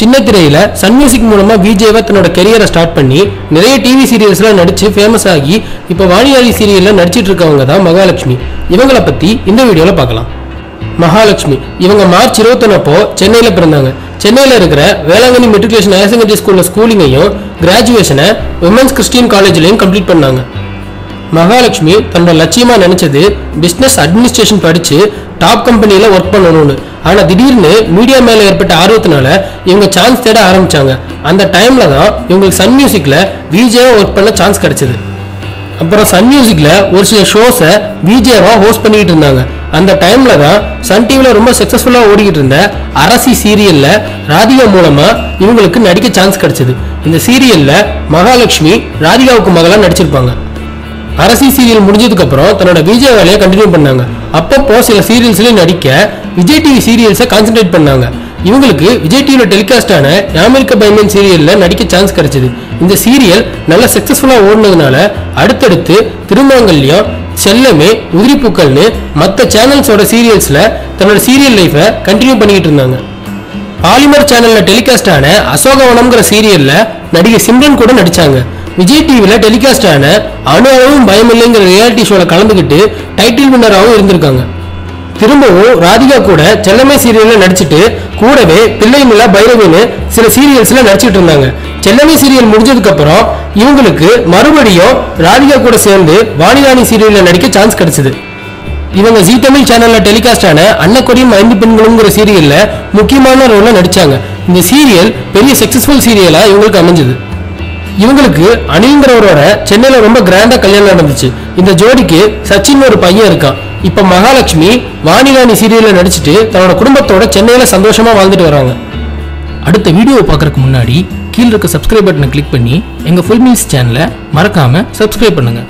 சின்ன திரையில Sun music மூலமா விஜேவா தன்னோட கெரியரை ஸ்டார்ட் பண்ணி நிறைய டிவி சீரியல்ஸ்லாம் நடிச்சு ஃபேமஸ் ஆகி இப்போ வாணியாளி சீரியல்ல நடிச்சிட்டு இருக்கவங்க தான் மகாலட்சுமி. இவங்கள பத்தி இந்த வீடியோல பார்க்கலாம். மகாலட்சுமி இவங்க மார்ச் இருபத்தொன்னப்போ சென்னையில் பிறந்தாங்க. சென்னையில் இருக்கிற வேளாங்கண்ணி மெட்ரிகுலேஷன் ஹையர் செகண்டரி ஸ்கூலில் ஸ்கூலிங்கையும் கிராஜுவேஷனை விமன்ஸ் கிறிஸ்டியன் காலேஜ்லையும் கம்ப்ளீட் பண்ணாங்க. மகாலட்சுமி தன்னோட லட்சியமா நினைச்சது பிசினஸ் அட்மினிஸ்ட்ரேஷன் படிச்சு டாப் கம்பெனியில ஒர்க் பண்ணணும்னு. ஆனா திடீர்னு மீடியா மேல ஏற்பட்ட ஆர்வத்தினால இவங்க சான்ஸ் தேட ஆரம்பிச்சாங்க. அந்த டைம்ல தான் இவங்களுக்கு சன் மியூசிக்ல விஜேவா ஒர்க் பண்ண சான்ஸ் கிடைச்சது. அப்புறம் சன் மியூசிக்ல ஒரு சில ஷோஸை விஜேவா ஹோஸ்ட் பண்ணிட்டு இருந்தாங்க. அந்த டைம்ல தான் சன் டிவில ரொம்ப சக்சஸ்ஃபுல்லா ஓடிக்கிட்டு இருந்த அரசி சீரியல்ல ராதிகா மூலமா இவங்களுக்கு நடிக்க சான்ஸ் கிடைச்சது. இந்த சீரியல்ல மகாலட்சுமி ராதிகாவுக்கு மகளா நடிச்சிருப்பாங்க. அரசி சீரியல் முடிஞ்சதுக்கு அப்புறம் தன்னோட விஜய் வேலையை கண்டினியூ பண்ணாங்க. அப்பப்போ சில சீரியல்ஸ்லயும் நடிக்க விஜய் டிவி சீரியல்ஸை கான்சென்ட்ரேட் பண்ணாங்க. இவங்களுக்கு விஜய் டிவியில டெலிகாஸ்டான அமெரிக்க பைமன் சீரியல்ல நடிக்க சான்ஸ் கிடைச்சது. இந்த சீரியல் நல்ல சக்சஸ்ஃபுல்லா ஓடுனதுனால அடுத்தடுத்து திருமங்கல்யம் செல்லமே உதிரி பூக்கள்னு மற்ற சேனல்ஸோட சீரியல்ஸ்ல தன்னோட சீரியல் லைஃபை கண்டினியூ பண்ணிக்கிட்டு இருந்தாங்க. பாலிமர் சேனல்ல டெலிகாஸ்டான அசோகவனம்ங்கிற சீரியல்ல நடிகை சிம்ரன் கூட நடிச்சாங்க. விஜய் டிவியில் டெலிகாஸ்ட் ஆன அணு அளவும் பயமில்லைங்கிற ரியாலிட்டி ஷோவில் கலந்துக்கிட்டு டைட்டில் வின்னராகவும் இருந்திருக்காங்க. திரும்பவும் ராதிகா கூட செல்லமே சீரியலில் நடிச்சிட்டு கூடவே பிள்ளைமில்லா பைரவின்னு சில சீரியல்ஸில் நடிச்சிட்டு இருந்தாங்க. செல்லமே சீரியல் முடிஞ்சதுக்கப்புறம் இவங்களுக்கு மறுபடியும் ராதிகா கூட சேர்ந்து வாணிராணி சீரியலில் நடிக்க சான்ஸ் கிடைச்சிது. இவங்க ஜி தமிழ் சேனல்ல டெலிகாஸ்ட் ஆன அன்னக்கொடியும் ஐந்து பெண்களுங்கிற சீரியல்ல முக்கியமான ரோலில் நடிச்சாங்க. இந்த சீரியல் பெரிய சக்சஸ்ஃபுல் சீரியலா இவங்களுக்கு அமைஞ்சது. இவங்களுக்கு அணிங்கிறவரோட சென்னையில ரொம்ப கிராண்டா கல்யாணம் நடந்துச்சு. இந்த ஜோடிக்கு சச்சின் ஒரு பையன் இருக்கான். இப்ப மகாலட்சுமி வாணிராணி சீரியல்ல நடிச்சுட்டு தன்னோட குடும்பத்தோட சென்னையில சந்தோஷமா வாழ்ந்துட்டு வராங்க. அடுத்த வீடியோ பார்க்கறதுக்கு முன்னாடி கீழ இருக்க சப்ஸ்கிரைப் பட்டனை கிளிக் பண்ணி எங்க ஃபுல் மீல்ஸ் சேனலை மறக்காம சப்ஸ்கிரைப் பண்ணுங்க.